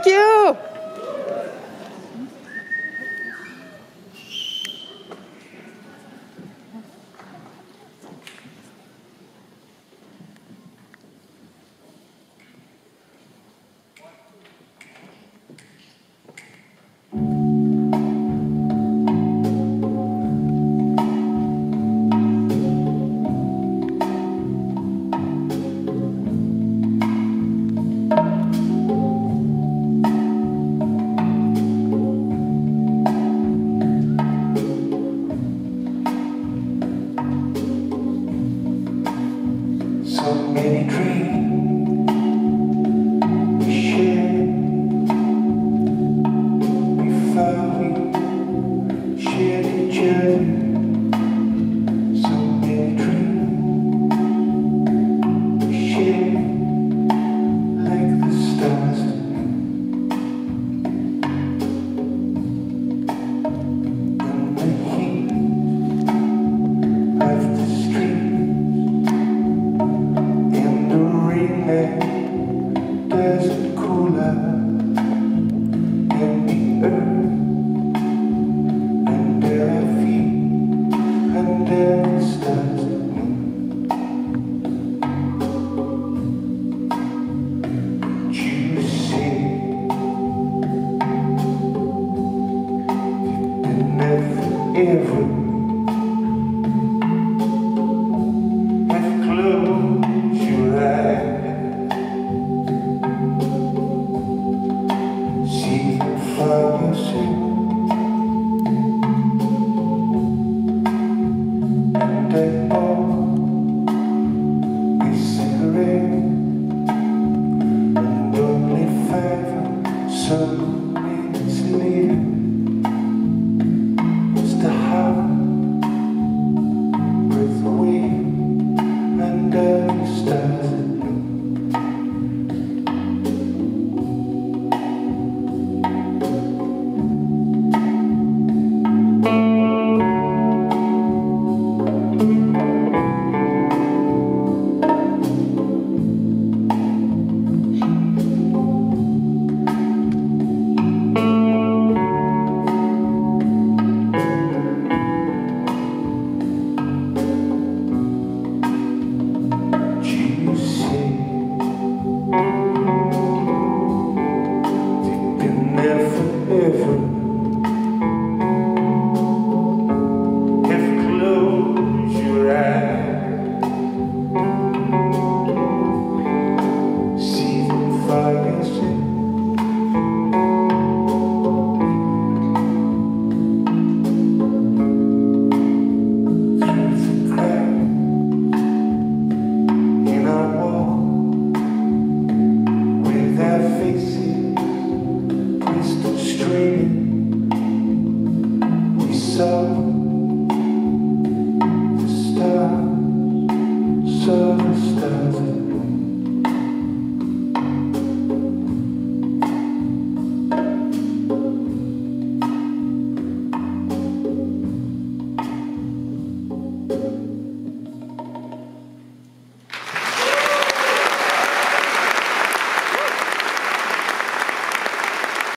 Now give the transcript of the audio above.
Thank you. So many dreams return